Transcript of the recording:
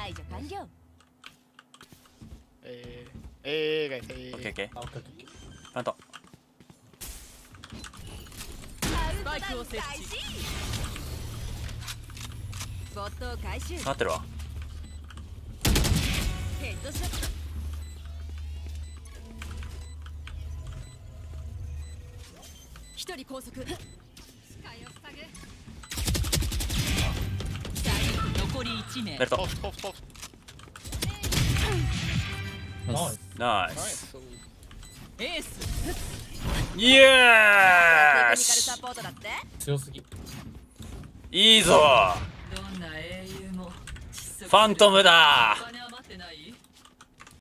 排除完了。A A guys A オッケーオッケー。あオッケーオッケー。プラント。スパイクを設置。ボットを回収なってるわ。ヘッドショット。一人拘束ベルト。ナイス。ナイ Nice ス。so エース。イエーサイポートだって。強すぎ。いいぞ。どんな英雄もファントムだ